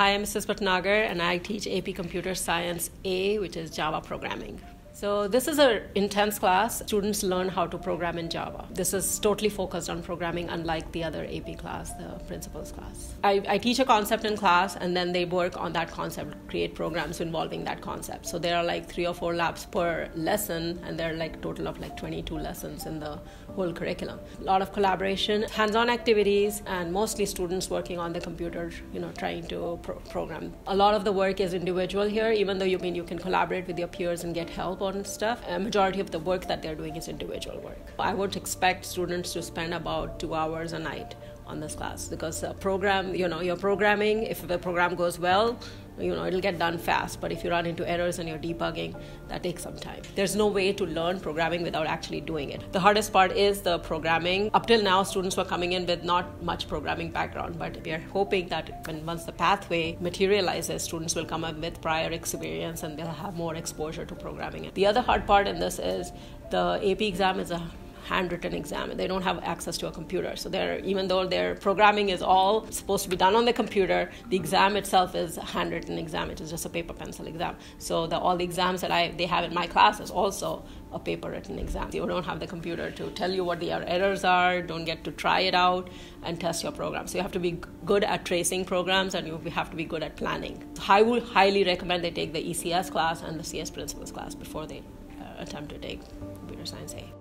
Hi, I'm Mrs. Patnagar, and I teach AP Computer Science A, which is Java programming. So this is an intense class. Students learn how to program in Java. This is totally focused on programming, unlike the other AP class, the principles class. I, I, teach a concept in class, and then they work on that concept, create programs involving that concept. So there are like three or four labs per lesson, and there are like total of like 22 lessons in the whole curriculum. A lot of collaboration, hands-on activities, and mostly students working on the computer, you know, trying to pro- program. A lot of the work is individual here, even though you mean you can collaborate with your peers and get help stuff. A majority of the work that they're doing is individual work. I would expect students to spend about two hours a night on this class because the program, you know, your programming, if the program goes well, you know, it'll get done fast. But if you run into errors and you're debugging, that takes some time. There's no way to learn programming without actually doing it. The hardest part is the programming. Up till now, students were coming in with not much programming background, but we are hoping that when once the pathway materializes, students will come up with prior experience and they'll have more exposure to programming. The other hard part in this is the AP exam is a handwritten exam. They don't have access to a computer. So they're even though their programming is all supposed to be done on the computer the exam itself is a handwritten exam. It is just a paper pencil exam. So the, all the exams that i they have in my class is also a paper written exam. You don't have the computer to tell you what the errors are. Don't get to try it out and test your program. So you have to be good at tracing programs and you have to be good at planning. I would highly recommend they take the ecs class and the cs principles class before they uh, attempt to take computer science a